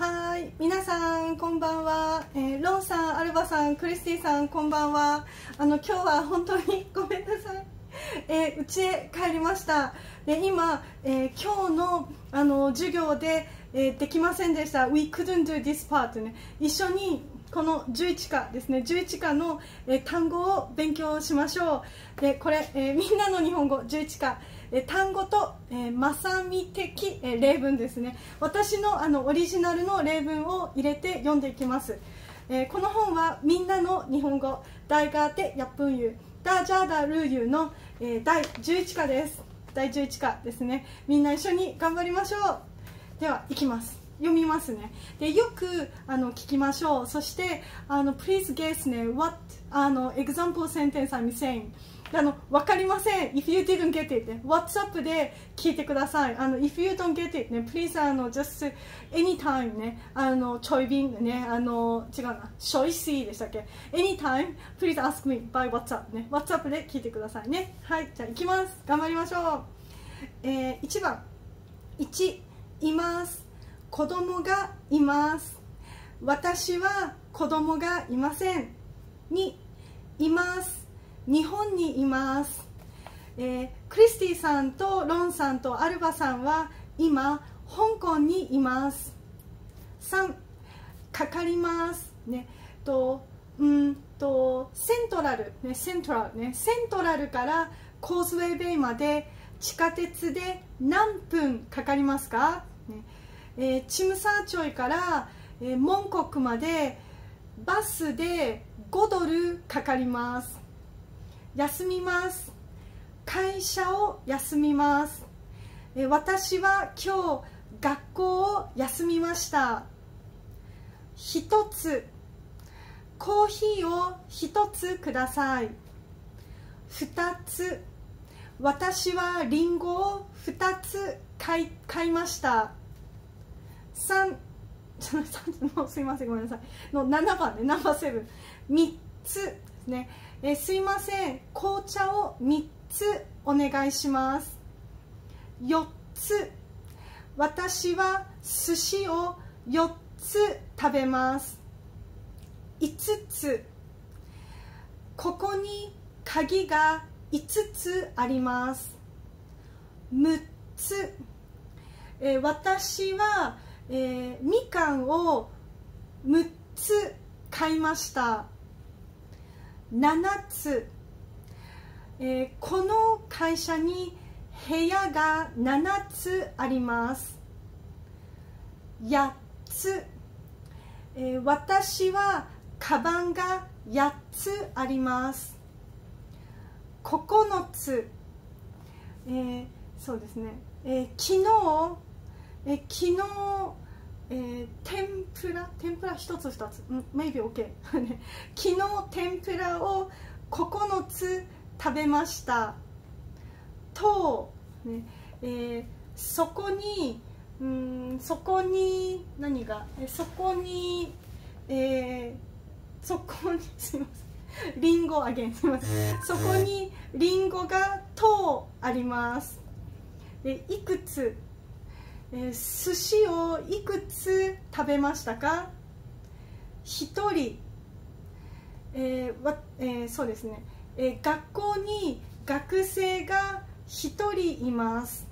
はい皆さんこんばんは、えー、ロンさんアルバさんクリスティさんこんばんは。あの今日は本当にごめんなさい。えー、家へ帰りました。で今、えー、今日のあの授業で、えー、できませんでした。We couldn't do this part ね。一緒にこの11課ですね。11課の、え、単語を勉強しましょう。でこれ、えー、みんなの日本語。11課え単語と、えまさみ的、え例文ですね。私のあのオリジナルの例文を入れて読んでいきます、えこの本はみんなの日本語。大河で1分ユダジャーダルーユの、え第11課です。第11課ですね。みんな一緒に頑張りましょう。ではいきます。読みますねでよくあの聞きましょうそしてあの Please guess ね What あの example sentence I'm saying あの分かりません If you didn't get it WhatsApp で聞いてくださいあの If you don't get it ね Please あの just anytime ねあのちょい便ねあの違うなショイシーでしたっけ Anytime please ask me by WhatsApp ね WhatsApp で聞いてくださいねはいじゃあ行きます頑張りましょうえー、1番1います子供がいます。私は子供がいません2います。日本にいます、えー、クリスティさんとロンさんとアルバさんは今香港にいます。3かかります。ねとうんとセントラル。ねセントラル。ねセントラルからコーズウェイベイまで地下鉄で何分かかりますか、ねえー、チムサーチョイから、えー、モンコクまでバスで5ドルかかります。休みます。会社を休みます。私は今日学校を休みました。一つ。コーヒーを一つください。二つ。私はリンゴを二つ買い買いました。三 もうすいませんごめんなさい。の7番ねナンバーセブン。3つですね。えすいません。紅茶を3つお願いします。4つ。私は寿司を4つ食べます。5つ。ここに鍵が5つあります。6つ、えー、私は、えー、みかんを6つ買いました。7つ、えー、この会社に部屋が7つあります。8つ、えー、私はカバンが8つあります。9つ、えー、そうですね、えー、昨日、え、昨日えー、天ぷら？天ぷら？1つ2つ。maybe OK 昨日天ぷらを9つ食べました。と、ねえー、そこにうんそこに何が？えそこにえー、そこに すいません。リンゴあげん。すいません。そこにリンゴがとあります。でいくつえー、寿司をいくつ食べましたか？1人、えーわえー、そうですね、えー、学校に学生が1人います。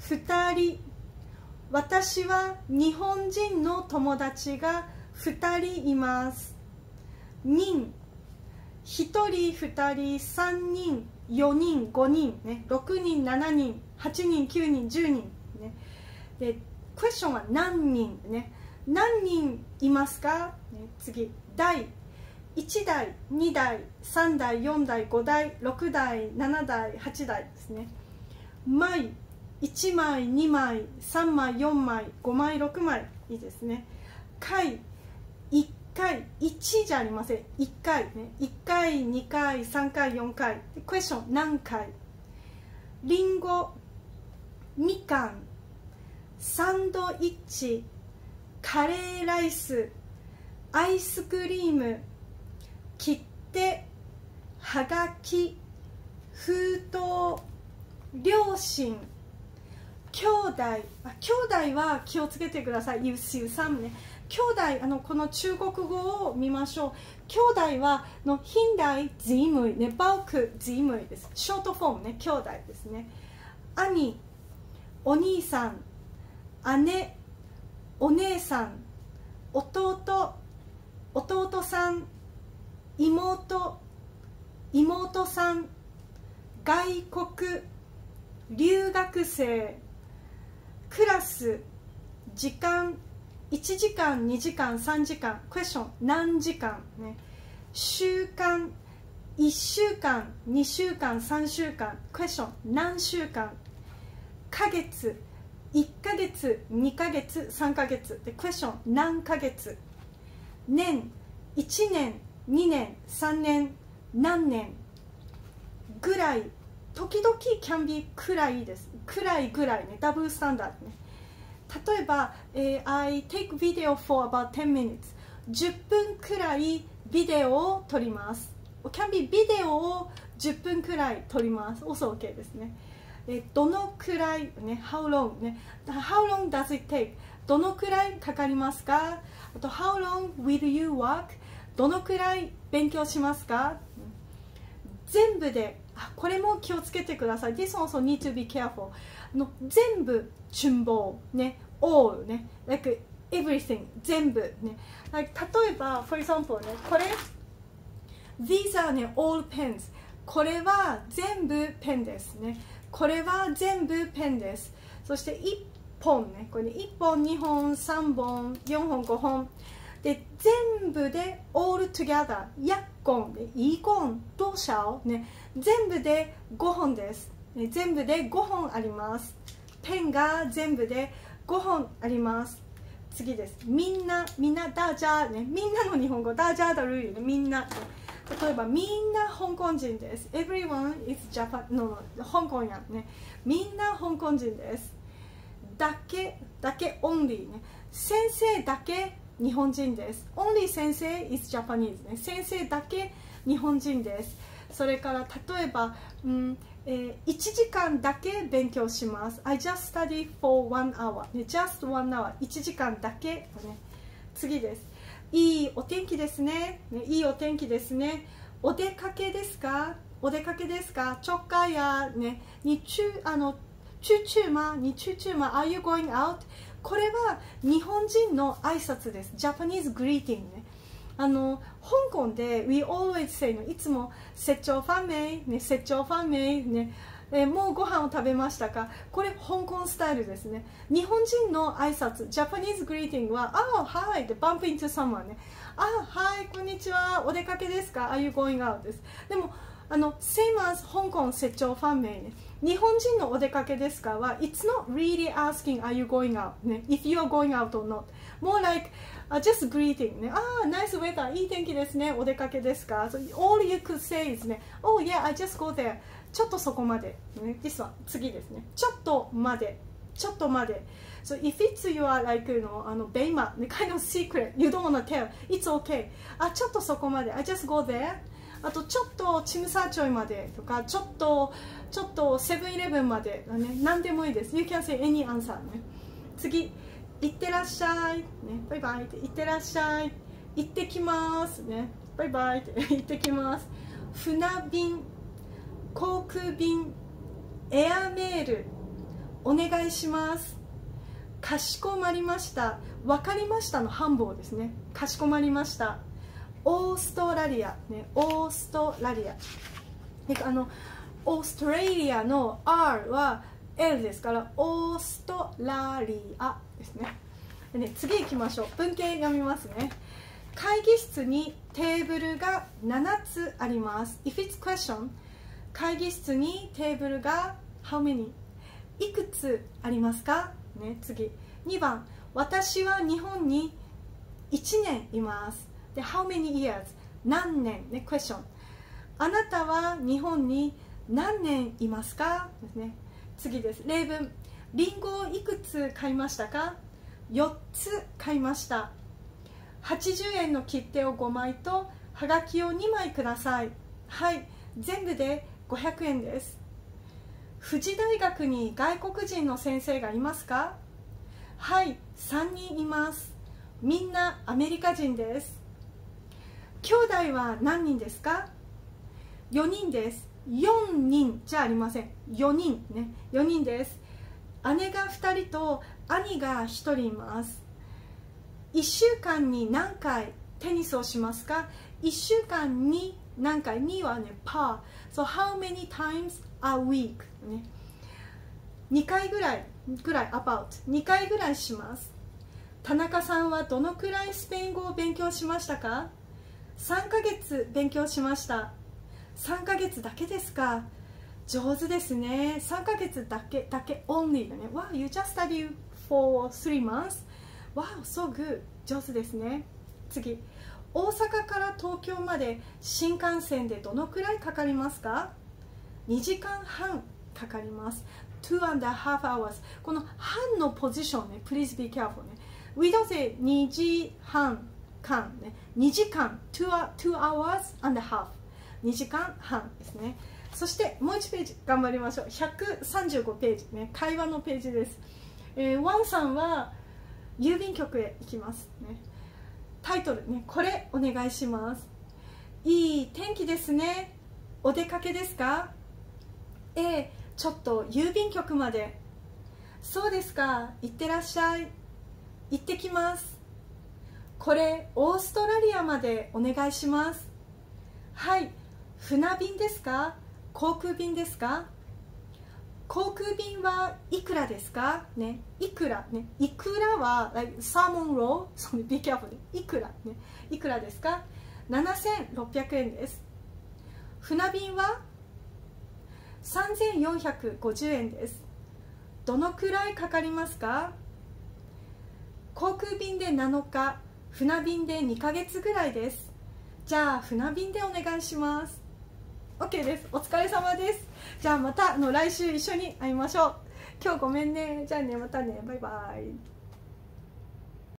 2人。私は日本人の友達が2人います。人。1人2人3人4人5人、ね、6人7人8人9人10人。ね。でクエスチョンは何人ね。何人いますか、ね、次。台1台2台3台4台5台6台7台8台ですね。枚1枚2枚3枚4枚5枚6枚。いいですね。回1回1じゃありません。1回ね。1回2回3回4回。クエスチョン何回？りんごみかんサンドイッチカレーライスアイスクリーム切手はがき封筒両親兄弟。あ兄弟は気をつけてください。You see some ね。兄弟あのこの中国語を見ましょう。兄弟はのヒンダイズイムイねバウクズイムイです。ショートフォームね兄弟ですね。兄お兄さん。姉お姉さん弟弟さん妹妹さん外国留学生クラス時間1時間2時間3時間クエスチョン何時間ね。週間1週間2週間3週間クエスチョン何週間ヶ月1ヶ月2ヶ月3ヶ月。でクエスチョン何ヶ月。年1年2年3年何年。ぐらい。時々 can be くらいです。くらいぐらいね。ダブルスタンダードね。例えば、えー、I take video for about 10 minutes 10分くらいビデオを撮ります。can be ビデオを10分くらい撮ります。also OK ですね。えどのくらいね how long ね how long does it take どのくらいかかりますかあと how long will you work どのくらい勉強しますか全部であこれも気をつけてください This also need to be careful の全部順棒ね all ね like everything 全部ね、like、例えば for example ねこれ These are ね all pens これは全部ペンですねこれは全部ペンです。そして1本ね。これ、ね、1本2本3本4本5本。で全部で all together 1本で1本どうしようね。全部で5本です、ね、全部で5本あります。ペンが全部で5本あります。次です。みんなみんなダジャーね。みんなの日本語ダジャーだるいみんな。例えばみんな香港人です。Everyone is Japan no, 香港やね。みんな香港人です。だけだけ only ね。先生だけ日本人です。only 先生 is Japanese ね。先生だけ日本人です。それから例えば、うんえー、1時間だけ勉強します。I just study for one hour、ね、just one hour 1時間だけ、ね、次です。いいお天気ですね。いいお天気ですね。お出かけですか？お出かけですか？直下やね日中あのチュチュマ日中チュマ Are you going out? これは日本人の挨拶です。Japanese greeting ね。あの香港で We always say のいつも「接長ファンメイ」ね「接長ファンメイ」ね。え、もうご飯を食べましたか？これ香港スタイルですね。日本人の挨拶ジャパニーズグリーティングは「あっはい」でバンプイントサマーね「あっはいこんにちは。お出かけですか？ああいうごい going」です。でもあの「Same as 香港出長ファン名ね。日本人のお出かけですか？は「いつの not really asking が、ね」「If you are going out or not」「More like、uh, just greeting」ね「ああナイスウェーターいい天気ですね。お出かけですか?」「All you could ね。Oh yeah I just」ちょっとそこまで、ね、this one 次ですねちょっとまでちょっとまで So if it's your like, you know, あの、ベイマ、kind of secret, you don't wanna tell, it's okay. あ、ちょっとそこまで、I just go there. あと、ちょっとチムサーチョイまでとか、ちょっと、ちょっとセブンイレブンまで、ね、何でもいいです。You can say any answer ね。次、いってらっしゃい。ね、バイバイって、いってらっしゃい。行ってきます。ね、バイバイって、行ってきます。船便、航空便、エアメール、お願いします。かしこまりました。分かりましたの繁忙ですね。かしこまりました。オーストラリア、ね、オーストラリア。あのオーストラリアの R は L ですからオーストラリアですね。でね次行きましょう。文系読みますね。会議室にテーブルが7つあります。If it's question 会議室にテーブルが How many? いくつありますか？ね、次。2番。私は日本に1年います。で How many years? 何年？ね question あなたは日本に何年いますか？ですね次です。例文。りんごをいくつ買いましたか？4つ買いました。80円の切手を5枚とはがきを2枚ください。はい。全部で500円です。富士大学に外国人の先生がいますか？はい3人います。みんなアメリカ人です。兄弟は何人ですか？4人です。4人じゃありません。4人ね。4人です。姉が2人と兄が1人います。1週間に何回テニスをしますか？1週間に何回2はねパー。so how many times a week? ね。2回ぐらいぐらい about 2回ぐらいします。田中さんはどのくらいスペイン語を勉強しましたか？3ヶ月勉強しました。3ヶ月だけですか？上手ですね。3ヶ月だけだけ only だね。Wow you just study for 3 months? Wow so good 上手ですね。次。大阪から東京まで新幹線でどのくらいかかりますか？2時間半かかります。2 and a half hours この半のポジションね please be careful ね。we don't say 2時半間ね。2時間 2, hours and a half 2時間半ですね。そしてもう1ページ頑張りましょう。135ページね。会話のページです、えー、ワンさんは郵便局へ行きますね。タイトルねこれお願いします。いい天気ですね。お出かけですか？ええちょっと郵便局まで。そうですか。行ってらっしゃい。行ってきます。これオーストラリアまでお願いします。はい。船便ですか？航空便ですか？航空便はいくらですか？ね。いくら？ね。いくらは、like、サーモンロー？その be careful ね。いくら？ね。いくらですか？7600円です。船便は3450円です。どのくらいかかりますか？航空便で7日船便で2ヶ月ぐらいです。じゃあ船便でお願いします。OK です。お疲れ様です。じゃあまたあの来週一緒に会いましょう。今日ごめんね。じゃあねまたね。バイバイ。